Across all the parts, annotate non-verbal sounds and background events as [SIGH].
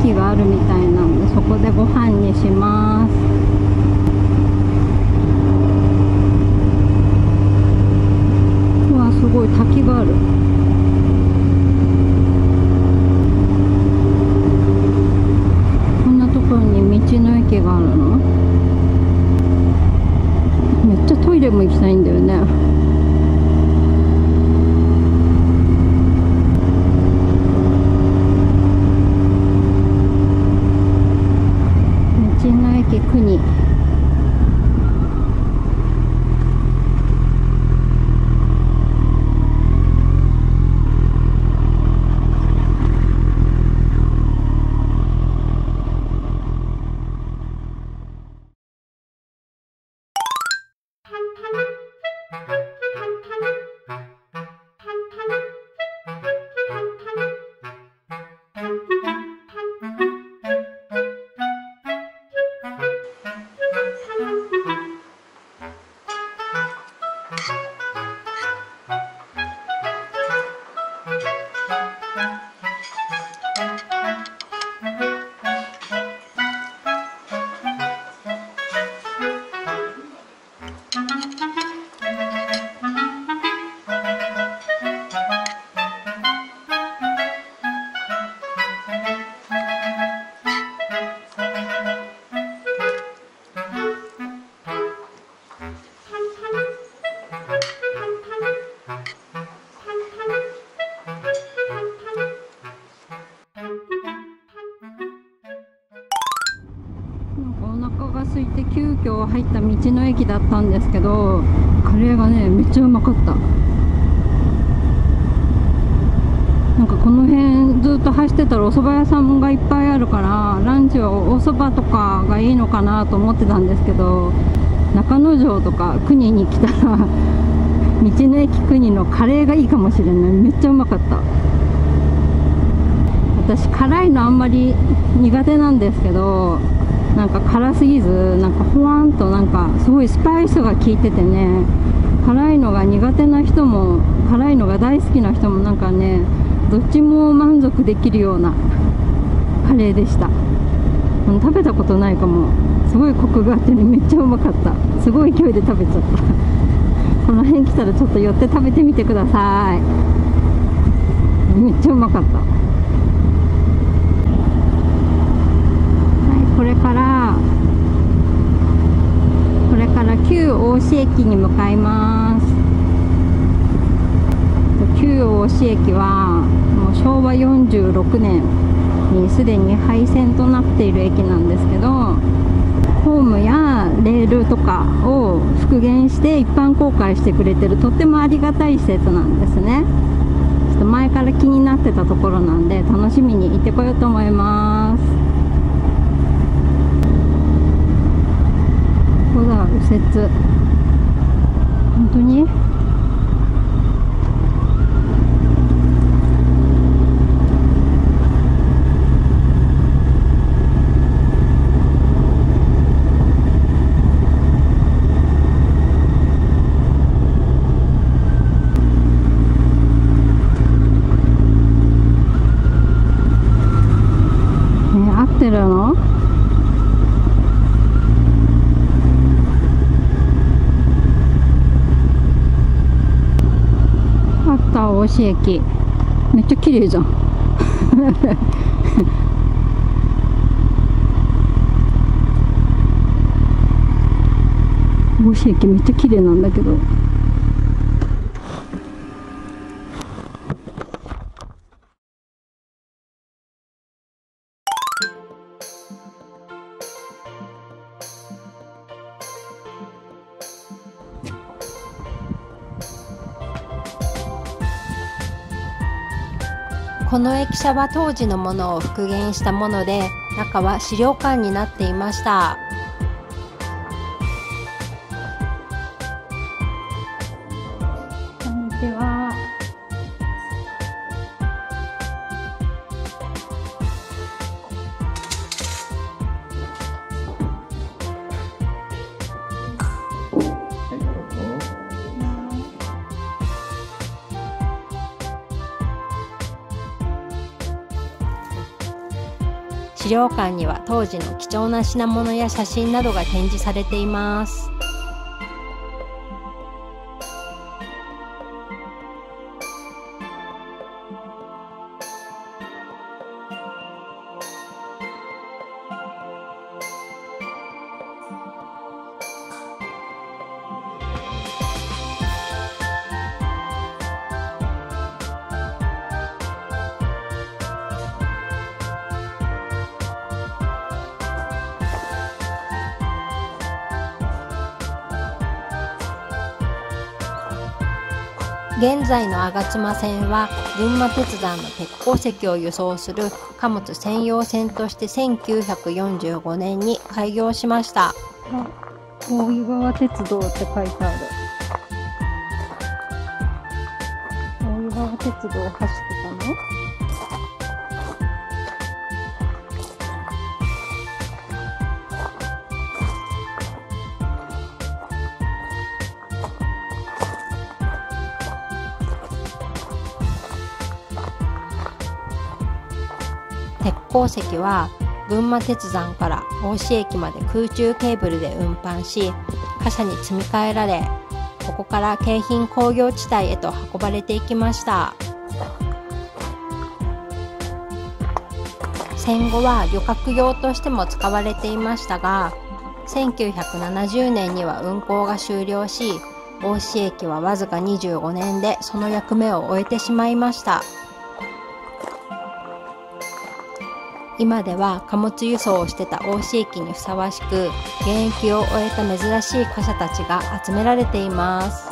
駅があるみたいなんでそこでご飯にします。うわすごい滝がある。こんなところに道の駅があるの？めっちゃトイレも行きたいんだよね道のたんですけどカレーがねめっちゃうまかった。なんかこの辺ずっと走ってたらお蕎麦屋さんがいっぱいあるからランチはお蕎麦とかがいいのかなと思ってたんですけど中之条とか国に来たら [LAUGHS] 道の駅国のカレーがいいかもしれない。めっちゃうまかった。私辛いのあんまり苦手なんですけどなんか辛すぎずなんかほわんとなんかすごいスパイスが効いててね辛いのが苦手な人も辛いのが大好きな人もなんかねどっちも満足できるようなカレーでした。食べたことないかも。すごいコクがあってねめっちゃうまかった。すごい勢いで食べちゃった。この辺来たらちょっと寄って食べてみてください。めっちゃうまかったはいこれからこれから旧大市駅に向かいます。旧大市駅はもう昭和46年にすでに廃線となっている駅なんですけどホームやレールとかを復元して一般公開してくれてるとってもありがたい施設なんですね。ちょっと前から気になってたところなんで楽しみに行ってこようと思います。ここだ右折本当にね合ってるのあ橋駅めっちゃ綺麗じゃん。大市駅めっちゃ綺麗なんだけど。この駅舎は当時のものを復元したもので中は資料館になっていました。館には当時の貴重な品物や写真などが展示されています。現在の吾妻線は群馬鉄山の鉄鉱石を輸送する貨物専用線として1945年に開業しました。大井川鉄道って書いてある。大井川鉄道走鉄鉱石は群馬鉄山から大市駅まで空中ケーブルで運搬し貨車に積み替えられここから京浜工業地帯へと運ばれていきました。戦後は旅客用としても使われていましたが1970年には運行が終了し大市駅はわずか25年でその役目を終えてしまいました。今では貨物輸送をしてた大市駅にふさわしく現役を終えた珍しい貨車たちが集められています。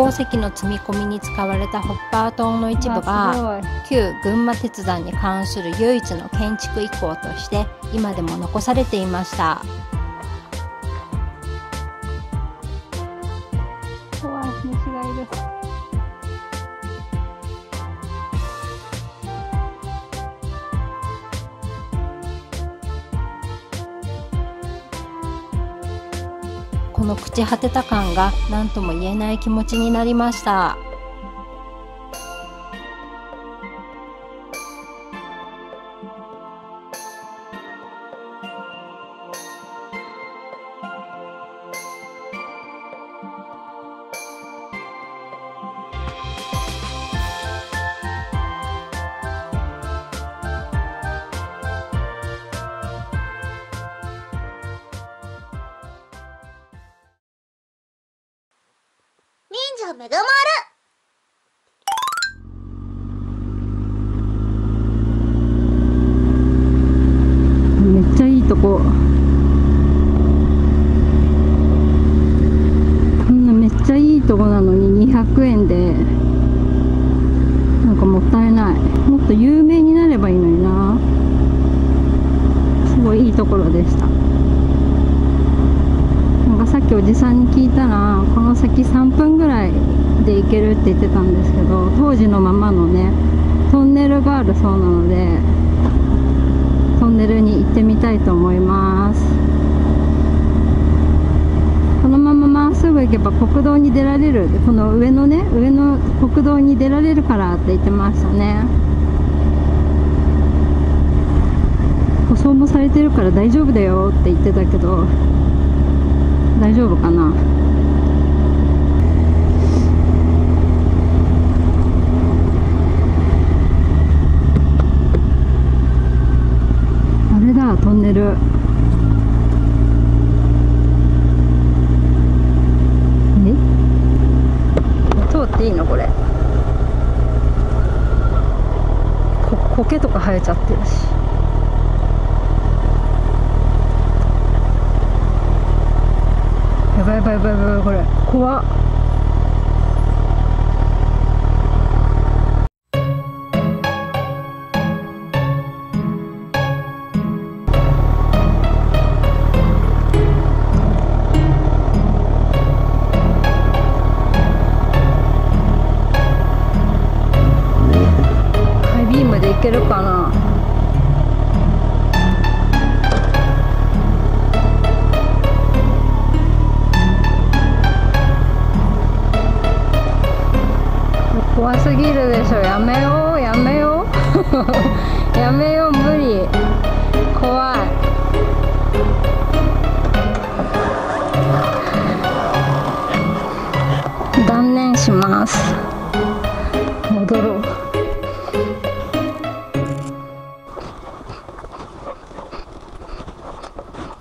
鉱石の積み込みに使われたホッパー塔の一部あが旧群馬鉄山に関する唯一の建築遺構として今でも残されていましたち果てた感が何とも言えない気持ちになりました。メガマめ たいと思います。このまままっすぐ行けば国道に出られるこの上のね上の国道に出られるからって言ってましたね。舗装もされてるから大丈夫だよって言ってたけど大丈夫かなあれだトンネル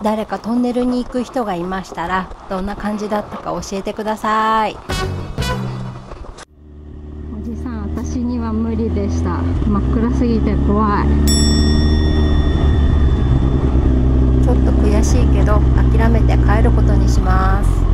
誰かトンネルに行く人がいましたらどんな感じだったか教えてください。おじさん私には無理でした。真っ暗すぎて怖い。ちょっと悔しいけど諦めて帰ることにします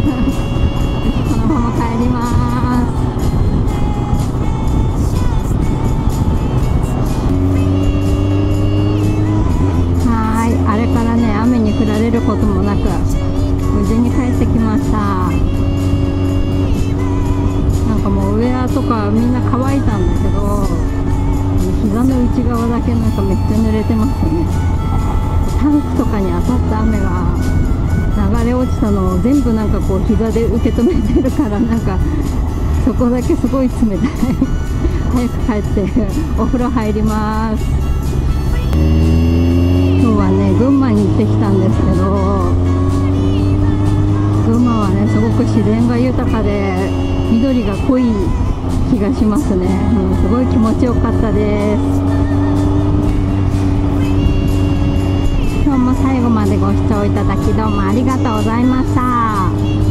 このまま帰りますなんかこう膝で受け止めてるからなんかそこだけすごい冷たい早く帰ってお風呂入ります。今日はね群馬に行ってきたんですけど群馬はねすごく自然が豊かで緑が濃い気がしますね、うん、すごい気持ちよかったです。今日も最後までご視聴いただきどうもありがとうございました。